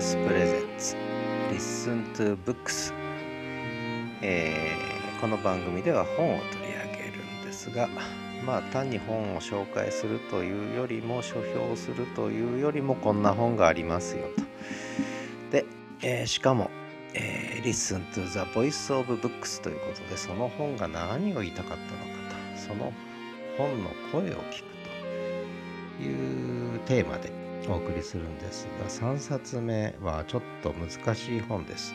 アースプレゼンツ Listen to Books、えーこの番組では本を取り上げるんですがまあ単に本を紹介するというよりも書評するというよりもこんな本がありますよと。で、えーしかも、えー Listen to the Voice of Books ということでその本が何を言いたかったのかとその本の声を聞くというテーマでお送りするんですが3冊目はちょっと難しい本です、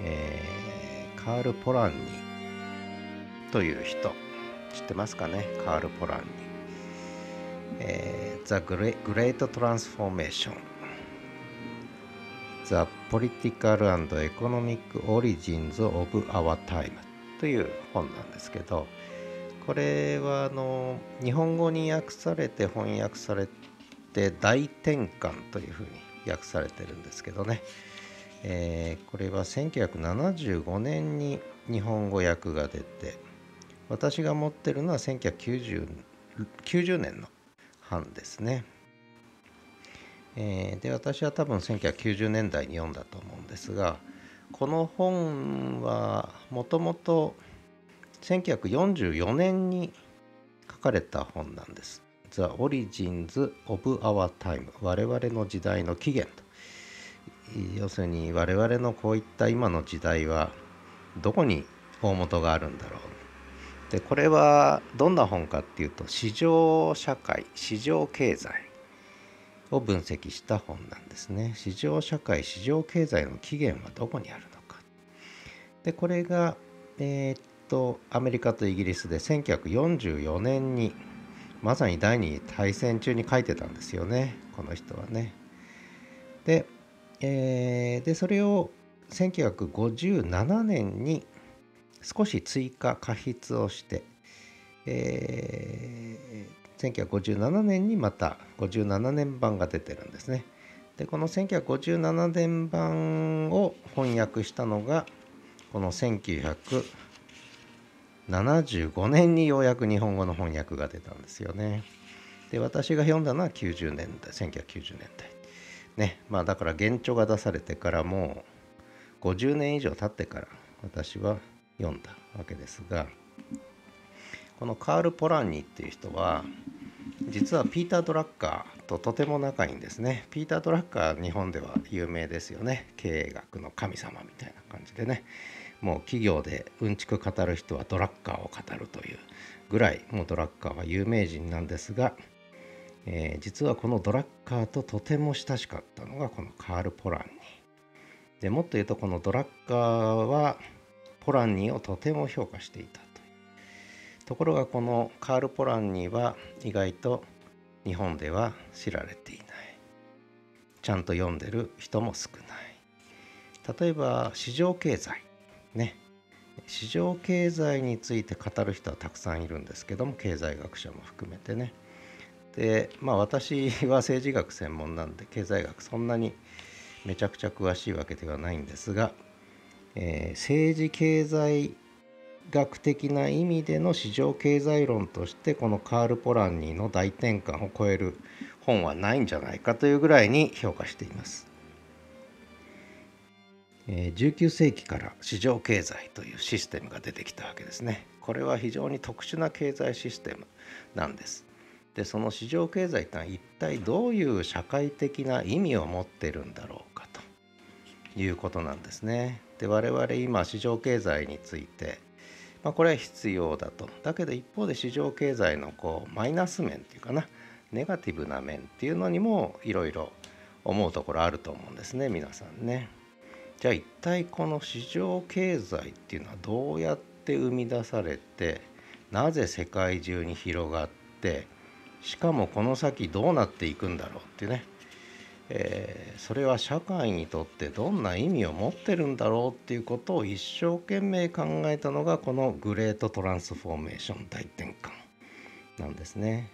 えーカール・ポランニという人。知ってますかね？カール・ポランニ、えー The Great Transformation The Political and Economic Origins of Our Time という本なんですけどこれはあの日本語に訳されて翻訳されて大転換というふうに訳されてるんですけどね、えーこれは1975年に日本語訳が出て私が持ってるのは1990 90年の版ですね、えーで私は多分1990年代に読んだと思うんですがこの本はもともと1944年に書かれた本なんです。The Origins of Our Time 我々の時代の起源と。要するに我々のこういった今の時代はどこに大元があるんだろう。でこれはどんな本かっていうと市場社会市場経済を分析した本なんですね。市場社会市場経済の起源はどこにあるのか。でこれがえーっとアメリカとイギリスで1944年にまさに第二次大戦中に書いてたんですよねこの人はねでえーでそれを1957年に少し追加過筆をして、えー1957年にまた57年版が出てるんですね。でこの1957年版を翻訳したのがこの19 1975年にようやく日本語の翻訳が出たんですよね。で私が読んだのは90年代1990年代。ねまあだから原著が出されてからもう50年以上経ってから私は読んだわけですがこのカール・ポランニっていう人は実はピーター・ドラッカーととても仲いいんですねピーター・ドラッカー日本では有名ですよね経営学の神様みたいな感じでねもう企業でうんちく語る人はドラッカーを語るというぐらいもうドラッカーは有名人なんですがえー実はこのドラッカーととても親しかったのがこのカール・ポランニ。でもっと言うとこのドラッカーはポランニをとても評価していたといところがこのカール・ポランニは意外と日本では知られていない。ちゃんと読んでる人も少ない。例えば市場経済。ね市場経済について語る人はたくさんいるんですけども経済学者も含めてねでまあ私は政治学専門なんで経済学そんなにめちゃくちゃ詳しいわけではないんですが、えー政治経済学的な意味での市場経済論としてこのカール・ポランニーの大転換を超える本はないんじゃないかというぐらいに評価しています。19世紀から市場経済というシステムが出てきたわけですね。これは非常に特殊な経済システムなんです。でその市場経済ってのは一体どういう社会的な意味を持ってるんだろうかということなんですね。で我々今市場経済について、まあ、これは必要だと。だけど一方で市場経済のこうマイナス面っていうかなネガティブな面っていうのにもいろいろ思うところあると思うんですね皆さんね。じゃあ一体この市場経済っていうのはどうやって生み出されてなぜ世界中に広がってしかもこの先どうなっていくんだろうっていうね、えーそれは社会にとってどんな意味を持ってるんだろうっていうことを一生懸命考えたのがこのグレートトランスフォーメーション大転換なんですね。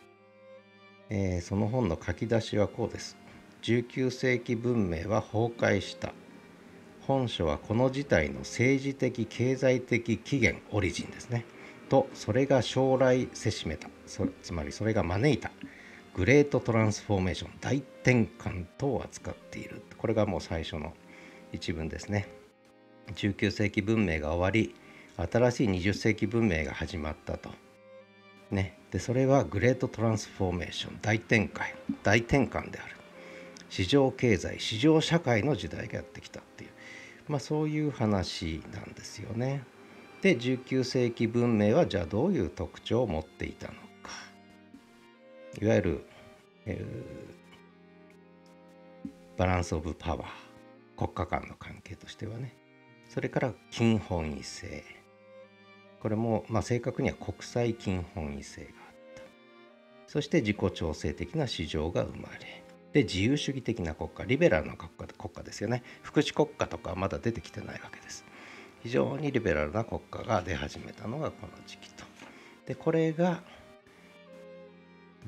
えーその本の書き出しはこうです。19世紀文明は崩壊した。本書はこの事態の政治的経済的起源オリジンですね。とそれが将来せしめた。そつまりそれが招いた。グレートトランスフォーメーション大転換と扱っている。これがもう最初の一文ですね。19世紀文明が終わり新しい20世紀文明が始まったと。ね。でそれはグレートトランスフォーメーション大転換大転換である。市場経済市場社会の時代がやってきたっていう。まあそういう話なんですよね。で19世紀文明はじゃあどういう特徴を持っていたのか。いわゆる、えー、バランス・オブ・パワー。国家間の関係としてはね。それから金本位制。これも、まあ、正確には国際金本位制があった。そして自己調整的な市場が生まれ。で自由主義的な国家リベラルな国家国家ですよね。福祉国家とかはまだ出てきてないわけです。非常にリベラルな国家が出始めたのがこの時期と。でこれが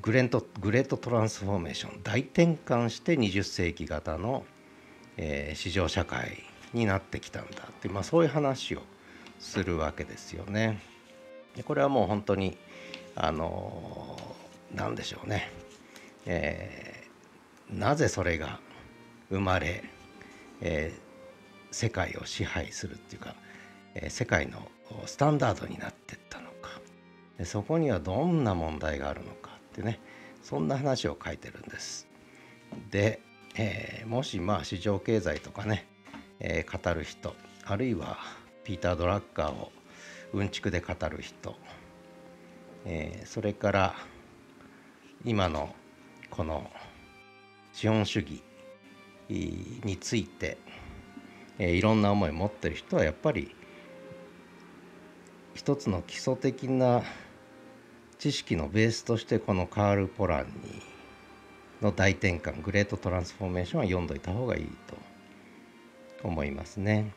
グレントグレートトランスフォーメーション大転換して20世紀型の、えー、市場社会になってきたんだっていう、まあ、そういう話をするわけですよね。でこれはもう本当にあの何でしょうね、えー、なぜそれが生まれ、えー、世界を支配するっていうか、えー、世界のスタンダードになってったのかでそこにはどんな問題があるのかってねそんな話を書いてるんです。で、えー、もしまあ市場経済とかね、えー、語る人あるいはピーター・ドラッカーをうんちくで語る人、えー、それから今のこの資本主義について、いろんな思いを持ってる人はやっぱり一つの基礎的な知識のベースとしてこのカール・ポランニの大転換グレート・トランスフォーメーションは読んどいた方がいいと思いますね。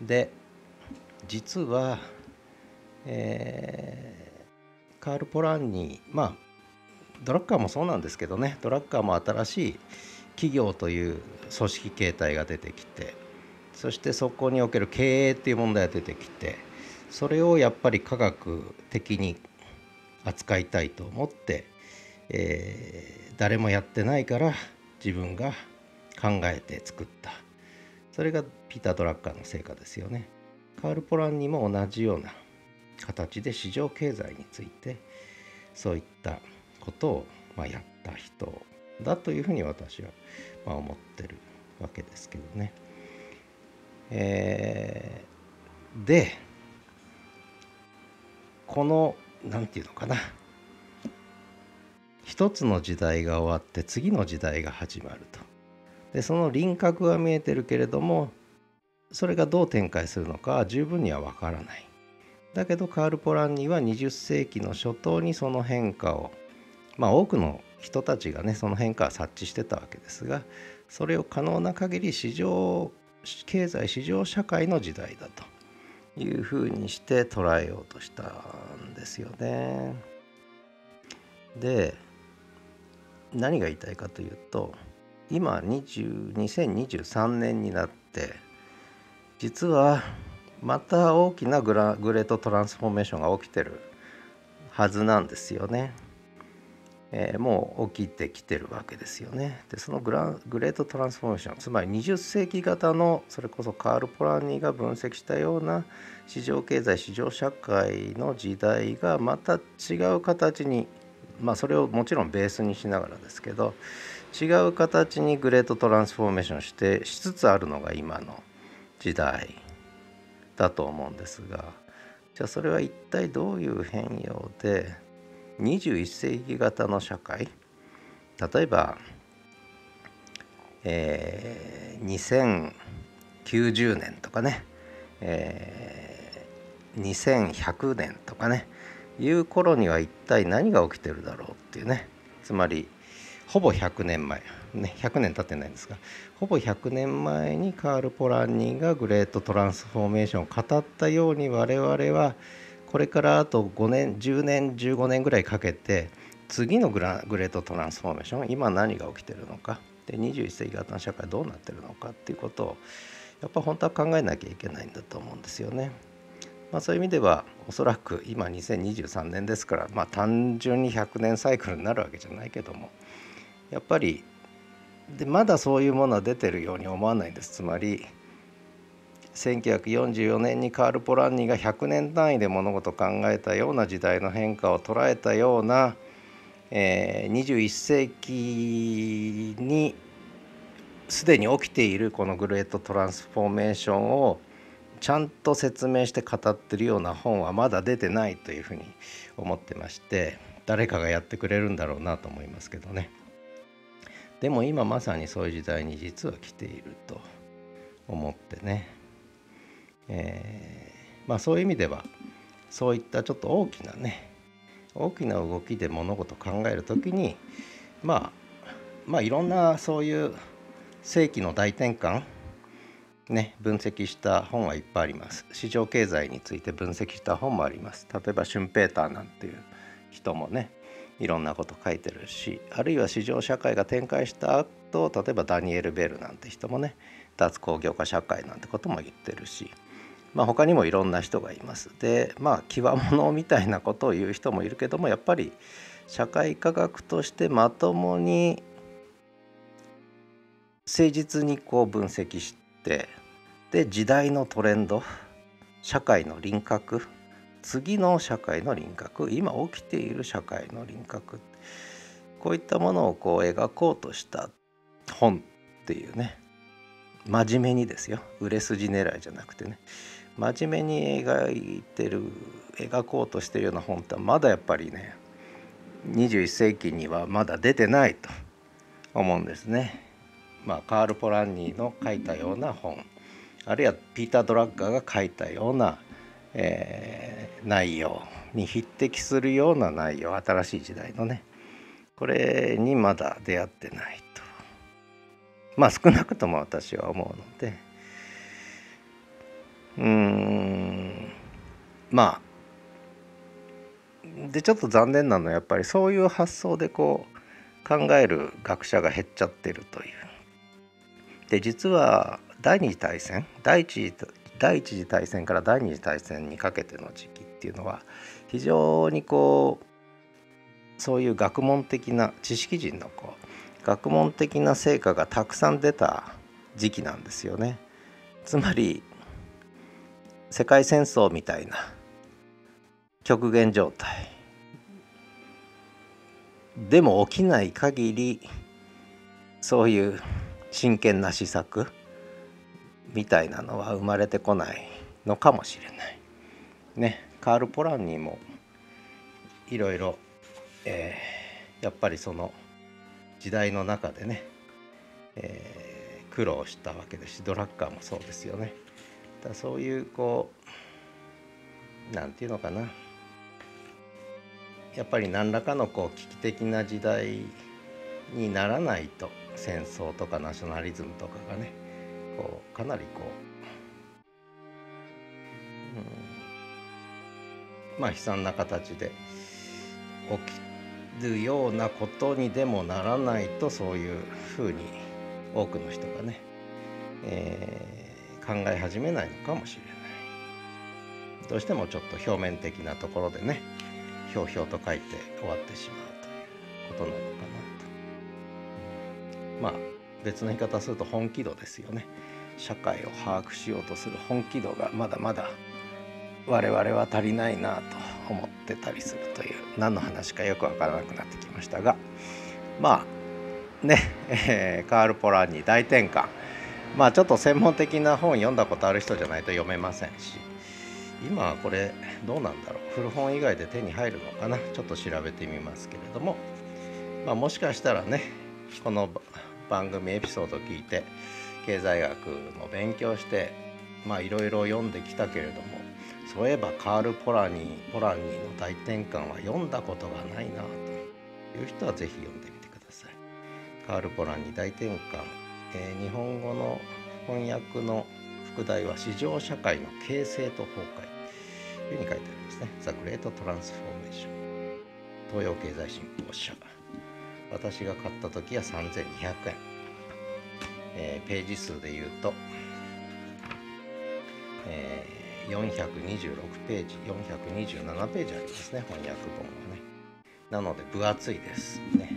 で実は、えー、カール・ポランニまあドラッカーもそうなんですけどねドラッカーも新しい企業という組織形態が出てきてそしてそこにおける経営っていう問題が出てきてそれをやっぱり科学的に扱いたいと思って、えー、誰もやってないから自分が考えて作ったそれがピーター・ドラッカーの成果ですよね。カール・ポランにも同じような形で市場経済についてそういったことをまやった人だというふうに私はま思ってるわけですけどね。えー、でこの何て言うのかな一つの時代が終わって次の時代が始まると。でその輪郭は見えてるけれどもそれがどう展開するのか十分には分からない。だけどカール・ポランニは20世紀の初頭にその変化をまあ多くの人たちがねその変化は察知してたわけですがそれを可能な限り市場経済市場社会の時代だというふうにして捉えようとしたんですよね。で何が言いたいかというと今2023年になって実はまた大きなグラグレートトランスフォーメーションが起きてるはずなんですよね。えー、もう起きてきてるわけですよね。でそのグラグレートトランスフォーメーションつまり20世紀型のそれこそカール・ポラニーが分析したような市場経済市場社会の時代がまた違う形にまあそれをもちろんベースにしながらですけど違う形にグレートトランスフォーメーションしてしつつあるのが今の時代だと思うんですがじゃあそれは一体どういう変容で21世紀型の社会例えば、えー、2090年とかね、えー、2100年とかね。いう頃には一体何が起きてるだろうっていうね。つまりほぼ100年前、ね、100年経ってないんですがほぼ100年前にカール・ポランニーがグレート・トランスフォーメーションを語ったように我々はこれからあと5年10年15年ぐらいかけて次のグラグレート・トランスフォーメーション今何が起きてるのかで21世紀型の社会どうなってるのかっていうことをやっぱ本当は考えなきゃいけないんだと思うんですよね。まあ、そういう意味ではおそらく今2023年ですから、まあ、単純に100年サイクルになるわけじゃないけどもやっぱりでまだそういうものは出てるように思わないんですつまり1944年にカール・ポランニが100年単位で物事を考えたような時代の変化を捉えたような、えー、21世紀にすでに起きているこのグレートトランスフォーメーションをちゃんと説明して語ってるような本はまだ出てないというふうに思ってまして誰かがやってくれるんだろうなと思いますけどね。でも今まさにそういう時代に実は来ていると思ってね、えー、まあそういう意味ではそういったちょっと大きなね大きな動きで物事を考える時にまあまあいろんなそういう世紀の大転換ね、分析した本はいっぱいあります。市場経済について分析した本もあります。例えばシュンペーターなんていう人もねいろんなこと書いてるしあるいは市場社会が展開した後例えばダニエル・ベルなんて人もね脱工業化社会なんてことも言ってるし、まあ、他にもいろんな人がいます。でまあ極物みたいなことを言う人もいるけどもやっぱり社会科学としてまともに誠実にこう分析しててで時代のトレンド社会の輪郭次の社会の輪郭今起きている社会の輪郭こういったものをこう描こうとした本っていうね真面目にですよ売れ筋狙いじゃなくてね真面目に描いてる描こうとしてるような本ってまだやっぱりね21世紀にはまだ出てないと思うんですね。まあ、カール・ポランニーの書いたような本。あるいはピーター・ドラッガーが書いたような、えー、内容に匹敵するような内容。新しい時代のね。これにまだ出会ってないと。まあ少なくとも私は思うので。うん。まあ。でちょっと残念なのはやっぱりそういう発想でこう考える学者が減っちゃってるという。で実は第二次大戦第一次第一次大戦から第二次大戦にかけての時期っていうのは非常にこうそういう学問的な知識人のこう学問的な成果がたくさん出た時期なんですよね。つまり世界戦争みたいな極限状態でも起きない限りそういう真剣な施策みたいなのは生まれてこないのかもしれない。ねカール・ポランにもいろいろ、え、やっぱりその時代の中でね、えー、苦労したわけですしドラッカーもそうですよね。だそういうこう何て言うのかな。やっぱり何らかのこう危機的な時代にならないと戦争とかナショナリズムとかがねこうかなりこう、うん、まあ悲惨な形で起きるようなことにでもならないとそういうふうに多くの人がね、えー、考え始めないのかもしれない。どうしてもちょっと表面的なところでねひょうひょうと書いて終わってしまうということなのかなと。まあ別の言い方すると本気度ですよね社会を把握しようとする本気度がまだまだ我々は足りないなと思ってたりするという何の話かよくわからなくなってきましたがまあね、えー、カール・ポランに大転換まあちょっと専門的な本読んだことある人じゃないと読めませんし今はこれどうなんだろう。古本以外で手に入るのかな？ちょっと調べてみますけれども、まあ、もしかしたらねこの番組エピソードを聞いて経済学の勉強してまあいろいろ読んできたけれどもそういえばカール・ポラニーポラニーの大転換は読んだことがないなという人は是非読んでみてください。カール・ポラニー大転換、えー、日本語の翻訳の副題は市場社会の形成と崩壊。というふうに書いてありますね。ザ・グレート・トランスフォーメーション。東洋経済新報社。私が買った時は3200円、えー、ページ数で言うと、え426ページ427ページありますね翻訳本はね。なので分厚いですね。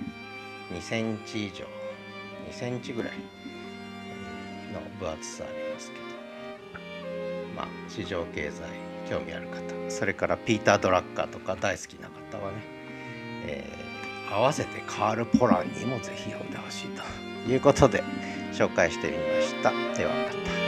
2センチ以上。2センチぐらい。分厚さありますけど。まあ市場経済興味ある方それからピーター・ドラッカーとか大好きな方はね、えー、合わせてカール・ポランにもぜひ読んでほしいということで紹介してみました。ではまた。